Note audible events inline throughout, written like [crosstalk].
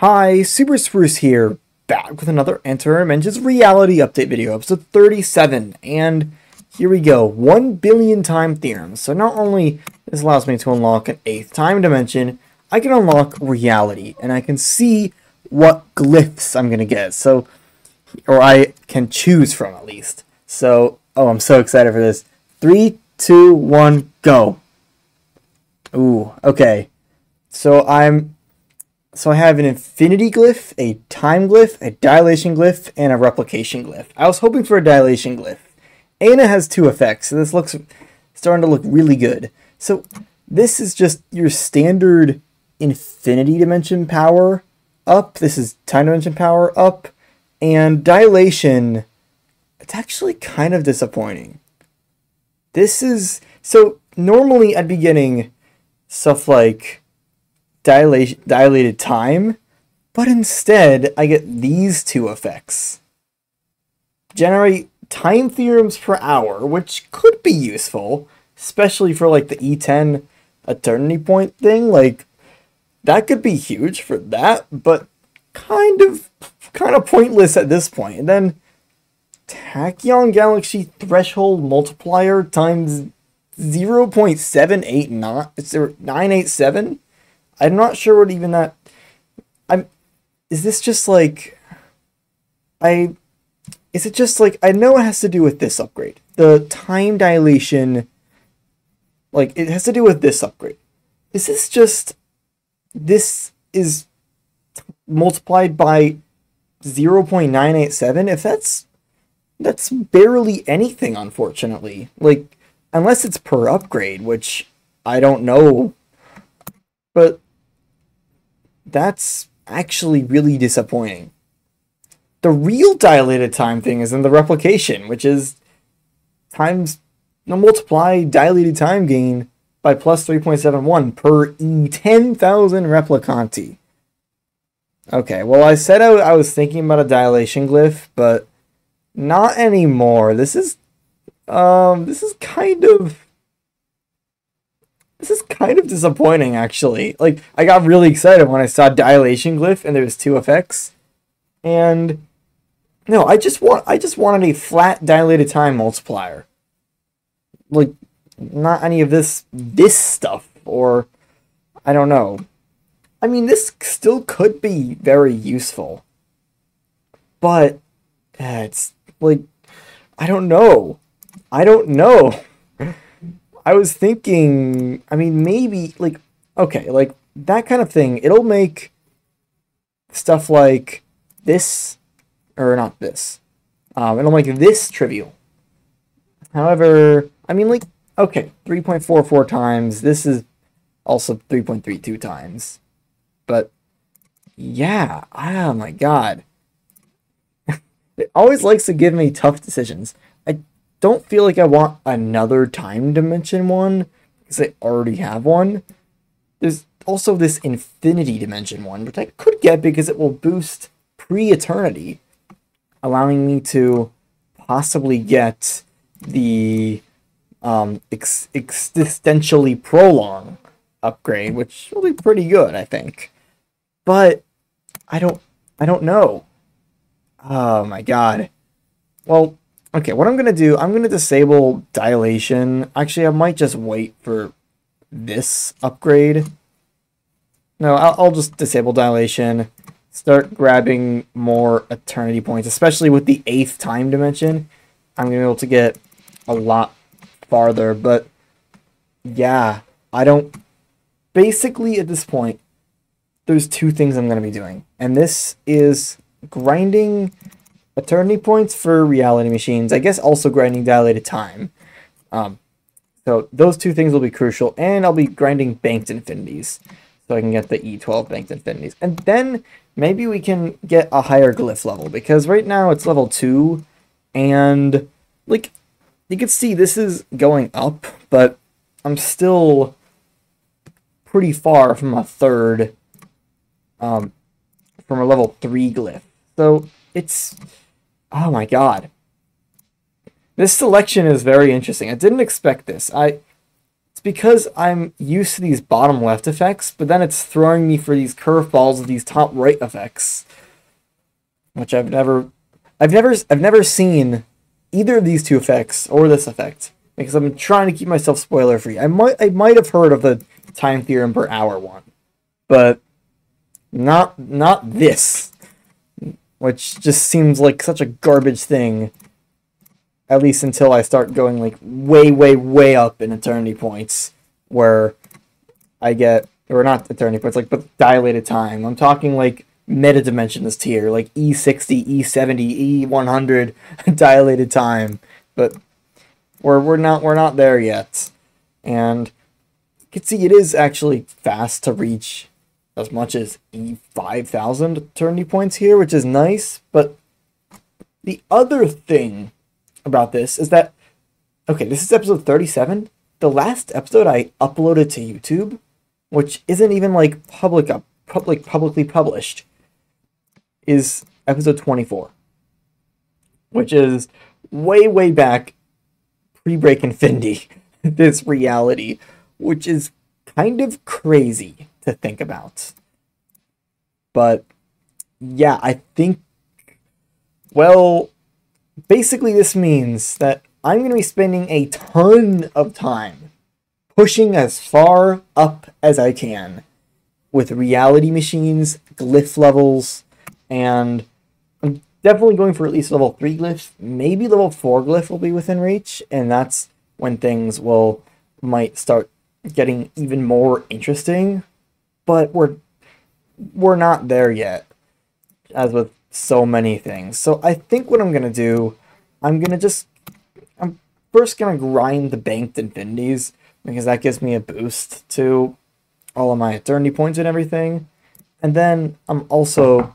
Hi, Super Spruce here, back with another Antimatter Dimensions reality update video, episode 37, and here we go, 1 billion time theorems. So not only this allows me to unlock an 8th time dimension, I can unlock reality, and I can see what glyphs I'm going to get, so, or I can choose from at least. So, oh, I'm so excited for this. Three, two, one, go. Ooh, okay. So I'm so I have an infinity glyph, a time glyph, a dilation glyph, and a replication glyph. I was hoping for a dilation glyph. Ana has two effects, so this looks starting to look really good. So this is just your standard infinity dimension power up. This is time dimension power up. And dilation, it's actually kind of disappointing. This is, so normally I'd be getting stuff like dilation, dilated time, but instead I get these two effects. Generate time theorems per hour, which could be useful, especially for like the E10 eternity point thing. Like that could be huge for that, but kind of kind of pointless at this point. And then Tachyon Galaxy threshold multiplier times 0.789 I'm not sure what even that. I'm. Is this just like. I. Is it just like. I know it has to do with this upgrade. The time dilation. Like, it has to do with this upgrade. Is this just. This is multiplied by 0.987? If that's. That's barely anything, unfortunately. Like, unless it's per upgrade, which I don't know. But that's actually really disappointing. The real dilated time thing is in the replication, which is times no multiply dilated time gain by plus 3.71 per e 10,000 replicanti. Okay, well I said I, I was thinking about a dilation glyph, but not anymore. This is um this is kind of this is kind of disappointing, actually. Like, I got really excited when I saw Dilation Glyph and there was two effects. And no, I just want I just wanted a flat dilated time multiplier. Like not any of this this stuff or I don't know. I mean, this still could be very useful. But it's like I don't know. I don't know. [laughs] I was thinking, I mean, maybe, like, okay, like, that kind of thing, it'll make stuff like this, or not this, um, it'll make this trivial. However, I mean, like, okay, 3.44 times, this is also 3.32 times. But, yeah, oh my god. [laughs] it always likes to give me tough decisions don't feel like I want another time dimension one because I already have one. There's also this infinity dimension one, which I could get because it will boost pre-eternity, allowing me to possibly get the um, ex- existentially prolong upgrade, which will be pretty good, I think. But I don't, I don't know. Oh my god. Well, Okay, what I'm going to do, I'm going to disable dilation. Actually, I might just wait for this upgrade. No, I'll, I'll just disable dilation. Start grabbing more eternity points, especially with the eighth time dimension. I'm going to be able to get a lot farther, but yeah, I don't... Basically, at this point, there's two things I'm going to be doing. And this is grinding Eternity points for reality machines. I guess also grinding dilated time. Um, so those two things will be crucial. And I'll be grinding banked infinities. So I can get the E12 banked infinities. And then maybe we can get a higher glyph level. Because right now it's level 2. And like you can see this is going up. But I'm still pretty far from a third. Um, from a level 3 glyph. So it's Oh my god. This selection is very interesting. I didn't expect this. I it's because I'm used to these bottom left effects, but then it's throwing me for these curveballs of these top right effects, which I've never, I've never, I've never seen either of these two effects or this effect because I'm trying to keep myself spoiler free. I might, I might have heard of the time theorem per hour one, but not, not this, which just seems like such a garbage thing at least until I start going like way, way, way up in eternity points, where I get or not eternity points, like but dilated time. I'm talking like meta dimensions tier, like E60, E70, E100 dilated time, but we're we're not we're not there yet, and you can see it is actually fast to reach as much as E5000 eternity points here, which is nice, but the other thing about this is that okay, this is episode 37. The last episode I uploaded to YouTube, which isn't even like public up public publicly published, is episode 24. Which is way, way back pre-break and Infinity, [laughs] this reality, which is kind of crazy to think about. But yeah, I think well, basically this means that I'm going to be spending a ton of time pushing as far up as I can with reality machines, glyph levels, and I'm definitely going for at least level 3 glyphs. Maybe level 4 glyph will be within reach, and that's when things will might start getting even more interesting. But we're we're not there yet, as with so many things. So I think what I'm to do, I'm to just, I'm first to grind the banked infinities because that gives me a boost to all of my eternity points and everything. And then I'm also,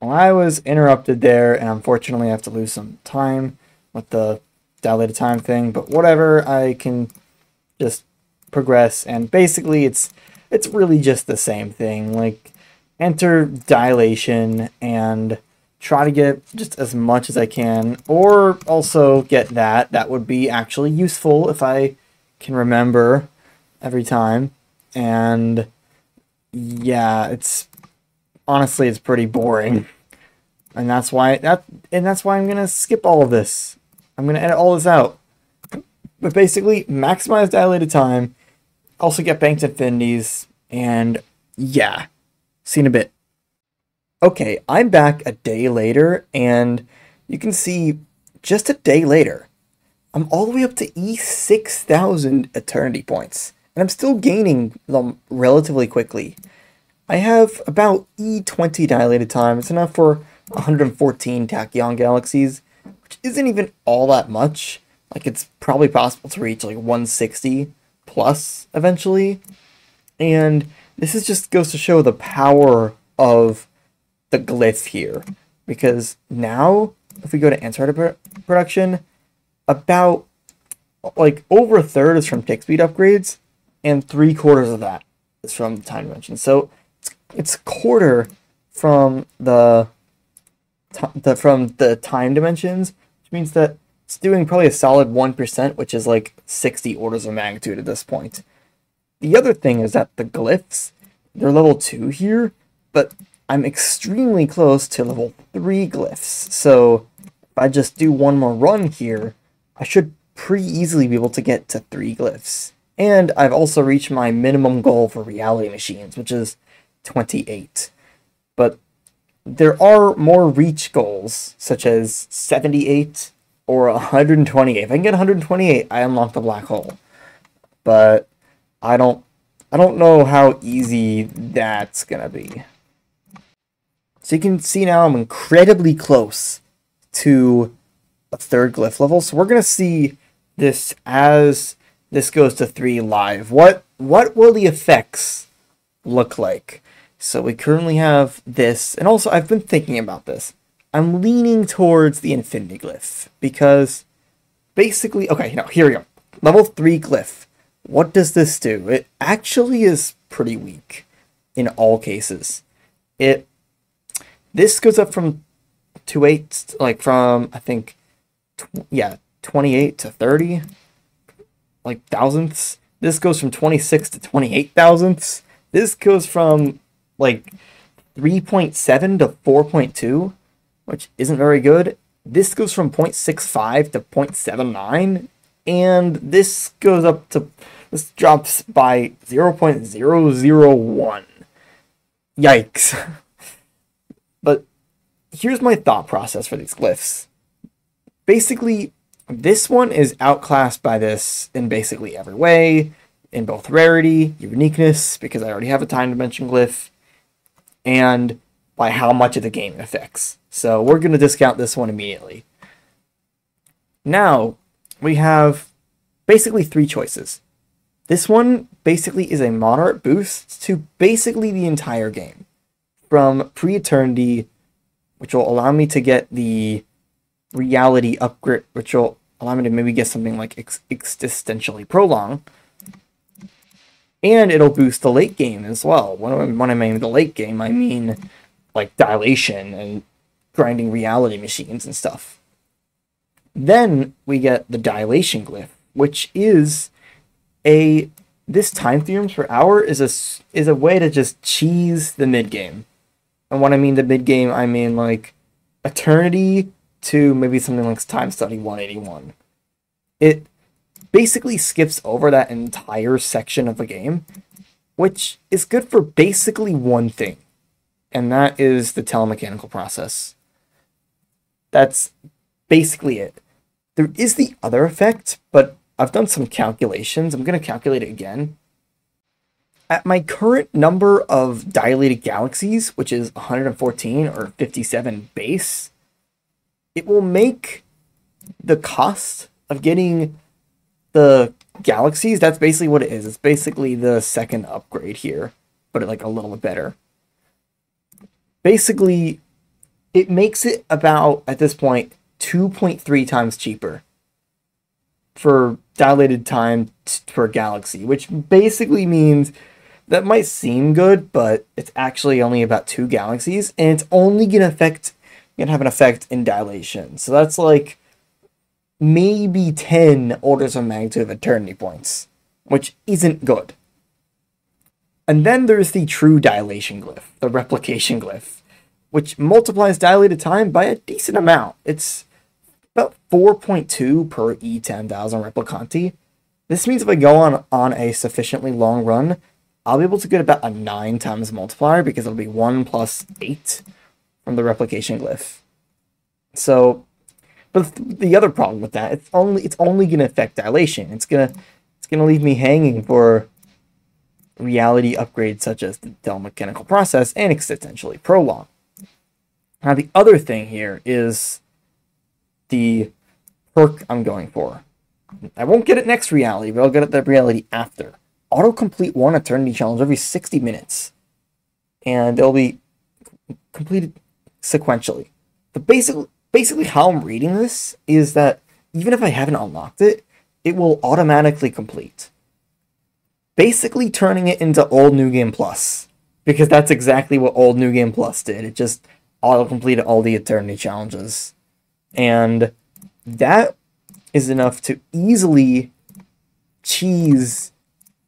well, I was interrupted there and unfortunately I have to lose some time with the dilated time thing, but whatever, I can just progress and basically it's it's really just the same thing. Like enter dilation and try to get just as much as I can, or also get that. That would be actually useful if I can remember every time. And yeah, it's honestly it's pretty boring. And that's why that and that's why I'm gonna skip all of this. I'm gonna edit all this out. But basically, maximize dilated time, also get banked infinities, and yeah. See in a bit. Okay, I'm back a day later, and you can see just a day later, I'm all the way up to E6000 Eternity Points, and I'm still gaining them relatively quickly. I have about E20 dilated time. It's enough for 114 tachyon galaxies, which isn't even all that much. Like, it's probably possible to reach like 160 plus eventually. And this is just goes to show the power of the glyph here. Because now, if we go to antimatter production, about like over a third is from tick speed upgrades, and three quarters of that is from the time dimension. So it's, it's quarter from the, the from the time dimensions, which means that it's doing probably a solid 1%, which is like 60 orders of magnitude at this point. The other thing is that the glyphs, they're level 2 here, but I'm extremely close to level 3 glyphs. So if I just do one more run here, I should pretty easily be able to get to 3 glyphs. And I've also reached my minimum goal for reality machines, which is 28. But there are more reach goals, such as 78 or 128. If I can get 128, I unlock the black hole. But I don't I don't know how easy that's gonna be. So you can see now I'm incredibly close to a third glyph level. So we're gonna see this as this goes to three live. What what will the effects look like? So we currently have this, and also I've been thinking about this. I'm leaning towards the infinity glyph because basically, okay, no, here we go. Level three glyph. What does this do? It actually is pretty weak in all cases. It this goes up from two eight, like from I think, tw- yeah, twenty eight to thirty, like thousandths. This goes from 26 to 28 thousandths. This goes from like 3.7 to 4.2, which isn't very good. This goes from 0.65 to 0.79, and this goes up to this drops by 0.001. Yikes. [laughs] but here's my thought process for these glyphs. Basically, this one is outclassed by this in basically every way, in both rarity, uniqueness, because I already have a time dimension glyph, and by how much of the game it affects. So we're going to discount this one immediately. Now, we have basically three choices. This one basically is a moderate boost to basically the entire game. From pre-eternity, which will allow me to get the reality upgrade, which will allow me to maybe get something like ex- existentially prolong. And it'll boost the late game as well. When, when I mean the late game, I mean like dilation and grinding reality machines and stuff. Then we get the dilation glyph, which is a this time theorem per hour is a is a way to just cheese the mid game. And when I mean the mid game, I mean like eternity to maybe something like time study 181. It basically skips over that entire section of the game, which is good for basically one thing, and that is the telemechanical process. That's basically it. There is the other effect, but I've done some calculations. I'm going to calculate it again. At my current number of dilated galaxies, which is 114 or 57 base, it will make the cost of getting the galaxies, that's basically what it is. It's basically the second upgrade here, but it like a little bit better. Basically, it makes it about, at this point, 2.3 times cheaper for dilated time per galaxy, which basically means that might seem good, but it's actually only about two galaxies, and it's only gonna affect gonna have an effect in dilation. So that's like maybe 10 orders of magnitude of eternity points, which isn't good. And then there's the true dilation glyph, the replication glyph, which multiplies dilated time by a decent amount. It's about 4.2 per E10,000 replicanti. This means if I go on, on a sufficiently long run, I'll be able to get about a 9 times multiplier because it'll be 1 plus 8 from the replication glyph. So, but the other problem with that, it's only it's only going to affect dilation. It's gonna it's gonna leave me hanging for reality upgrades such as the telemechanical process and existentially prolong. Now the other thing here is the perk I'm going for. I won't get it next reality, but I'll get it that reality after. Autocomplete one eternity challenge every 60 minutes. And it'll be completed sequentially. The basic basically how I'm reading this is that even if I haven't unlocked it, it will automatically complete. Basically turning it into old New Game Plus. Because that's exactly what old New Game Plus did. It just auto completed all the Eternity challenges. And that is enough to easily cheese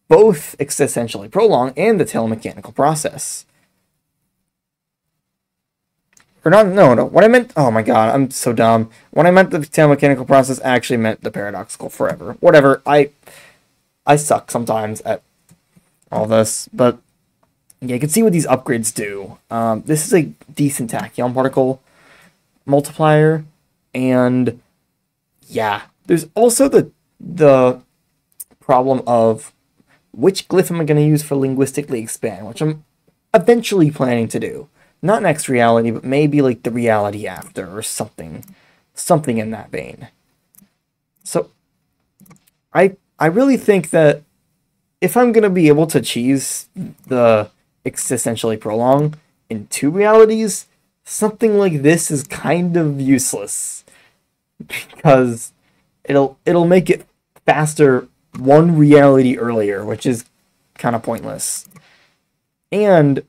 both existentially prolong and the telemechanical process. Or not, no, no. What I meant, oh my god, I'm so dumb. When I meant the telemechanical process, I actually meant the paradoxical forever. Whatever, I, I suck sometimes at all this, but yeah, you can see what these upgrades do. Um, this is a decent tachyon particle multiplier, and yeah, there's also the the problem of which glyph am I going to use for linguistically expand, which I'm eventually planning to do. Not next reality, but maybe like the reality after or something. Something in that vein. So I I really think that if I'm gonna be able to cheese the existentially prolong in two realities, something like this is kind of useless. [laughs] Because it'll it'll make it faster one reality earlier, which is kind of pointless. And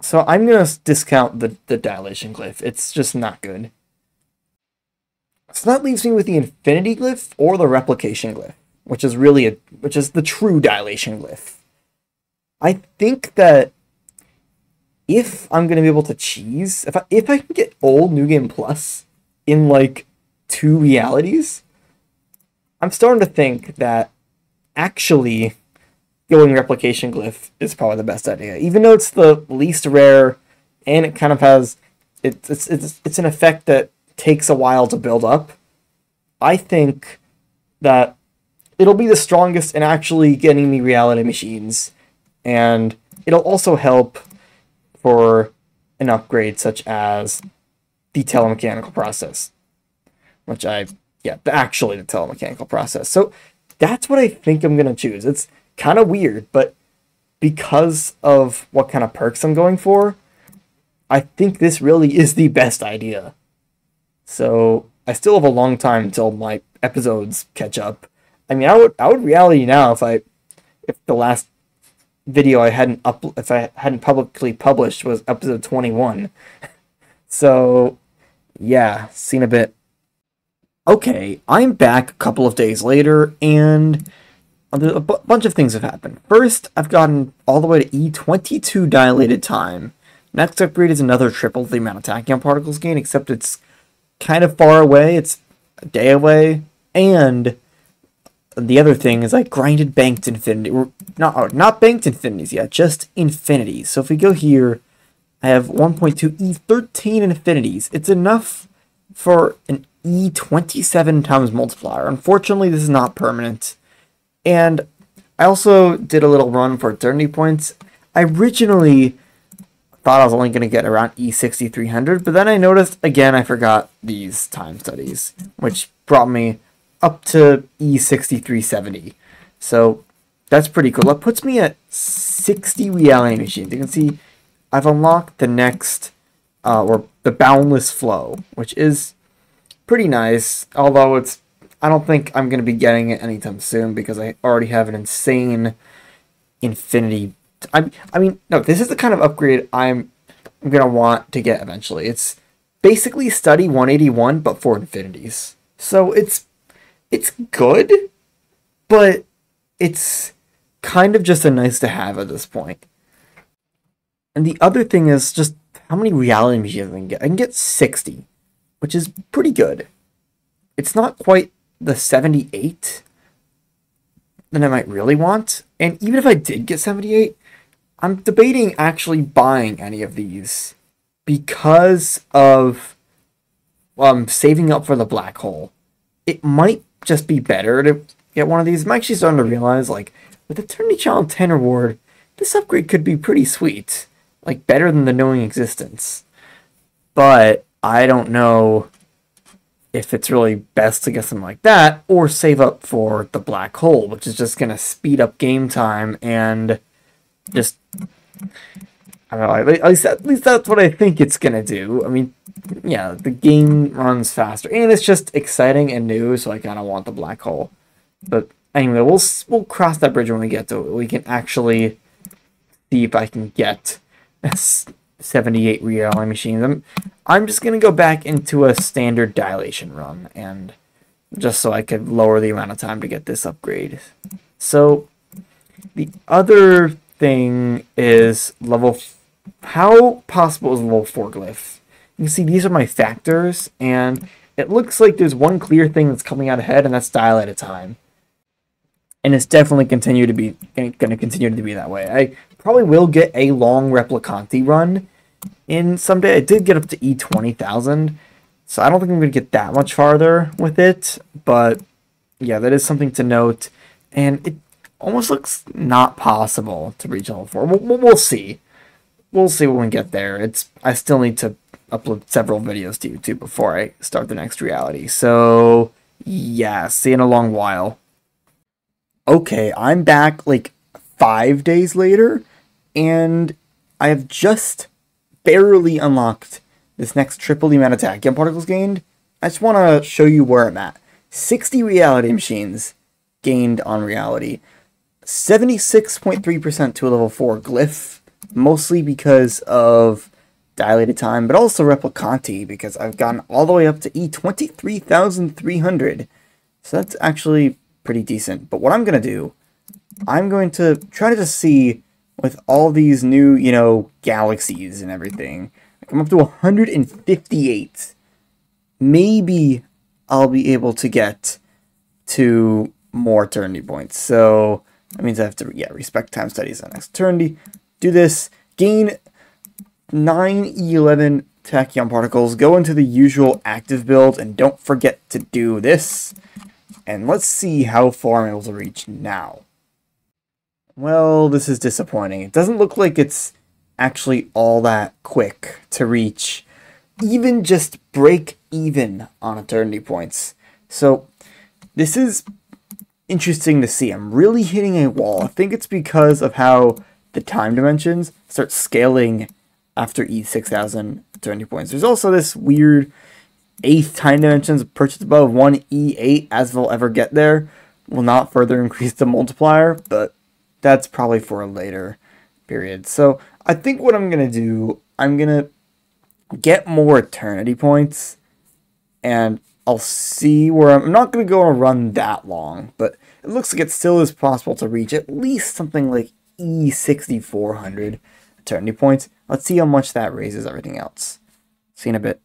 so I'm going to discount the, the dilation glyph. It's just not good. So that leaves me with the infinity glyph or the replication glyph. which is really a which is the true dilation glyph. I think that if I'm gonna be able to cheese, if I if I can get old New Game Plus in like two realities, I'm starting to think that actually going replication glyph is probably the best idea. Even though it's the least rare and it kind of has it's it's it's, it's an effect that takes a while to build up. I think that it'll be the strongest in actually getting me reality machines and it'll also help for an upgrade such as the telemechanical process which I yeah, actually the telemechanical process. So that's what I think I'm gonna choose. It's kind of weird, but because of what kind of perks I'm going for, I think this really is the best idea. So I still have a long time until my episodes catch up. I mean, I would I would reality now if I if the last video I hadn't up if I hadn't publicly published was episode 21. [laughs] so yeah, seen a bit Okay, I'm back a couple of days later, and a b- bunch of things have happened. First, I've gotten all the way to E22 dilated time. Next upgrade is another triple the amount of tachyon particles gain, except it's kind of far away. It's a day away. And the other thing is I grinded banked infinity. Not, oh, not banked infinities yet, just infinities. So if we go here, I have 1.2 E13 infinities. It's enough for an E27 times multiplier. Unfortunately, this is not permanent. And I also did a little run for eternity points. I originally thought I was only going to get around E6300, but then I noticed again I forgot these time studies, which brought me up to E6370. So that's pretty cool. That puts me at 60 reality machines. You can see I've unlocked the next, uh, or the boundless flow, which is pretty nice. Although it's, I don't think I'm going to be getting it anytime soon because I already have an insane infinity. I, I mean, no, this is the kind of upgrade I'm, I'm going to want to get eventually. It's basically study 181 but for infinities. So it's it's good, but it's kind of just a nice to have at this point. And the other thing is just how many reality machines I can get. I can get 60 which is pretty good. It's not quite the 78 that I might really want. And even if I did get 78, I'm debating actually buying any of these because of um, saving up for the black hole. It might just be better to get one of these. I'm actually starting to realize, like, with Eternity Challenge 10 reward, this upgrade could be pretty sweet. Like, better than the knowing existence. But I don't know if it's really best to get something like that or save up for the black hole, which is just going to speed up game time and just I don't know. At least, at least that's what I think it's gonna do. I mean, yeah, the game runs faster, and it's just exciting and new. So I kind of want the black hole. But anyway, we'll we'll cross that bridge when we get to it. We can actually see if I can get 78 reality machines. I'm, I'm just going to go back into a standard dilation run and just so I could lower the amount of time to get this upgrade. So the other thing is level how possible is level 4 glyph? You can see these are my factors and it looks like there's one clear thing that's coming out ahead and that's dilated time. And it's definitely continue to be going to continue to be that way. I probably will get a long Replicanti run in someday. I did get up to E20,000, so I don't think I'm going to get that much farther with it, but yeah, that is something to note. And it almost looks not possible to reach level 4. We'll, we'll see. We'll see when we get there. It's I still need to upload several videos to YouTube before I start the next reality. So, yeah, see in a long while. Okay, I'm back like five days later, and I have just barely unlocked this next triple amount of tachyon particles gained. I just want to show you where I'm at. 60 reality machines gained on reality. 76.3% to a level 4 glyph, mostly because of dilated time, but also replicanti, because I've gotten all the way up to E23,300. So that's actually pretty decent. But what I'm going to do, I'm going to try to just see with all these new, you know, galaxies and everything. I come up to 158. Maybe I'll be able to get to more eternity points. So that means I have to, yeah, respec time studies on next eternity. Do this, gain 911 tachyon particles, go into the usual active build, and don't forget to do this. And let's see how far I'm able to reach now. Well, this is disappointing. It doesn't look like it's actually all that quick to reach even just break even on eternity points. So this is interesting to see. I'm really hitting a wall. I think it's because of how the time dimensions start scaling after E6000 eternity points. There's also this weird eighth time dimensions purchased above 1 E8 as they'll ever get there will not further [laughs] increase the multiplier, but that's probably for a later period. So I think what I'm going to do, I'm going to get more eternity points and I'll see where I'm, I'm not going to go on a run that long, but it looks like it still is possible to reach at least something like E6400 eternity points. Let's see how much that raises everything else. See in a bit.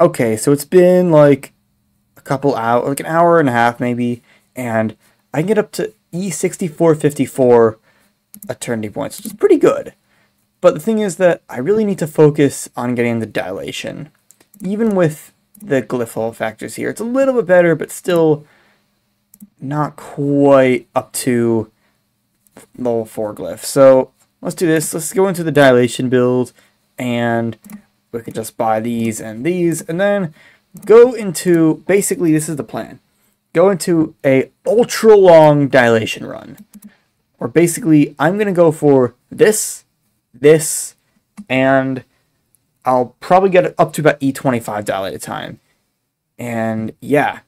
Okay, so it's been like a couple hours, like an hour and a half maybe, and I can get up to E6454 eternity points, which is pretty good. But the thing is that I really need to focus on getting the dilation. Even with the glyph factors here, it's a little bit better, but still not quite up to level 4 glyph. So let's do this. Let's go into the dilation build, and we can just buy these and these, and then go into, basically this is the plan. Go into a ultra long dilation run. Or basically, I'm going to go for this, this, and I'll probably get it up to about E25 dilated time. And yeah.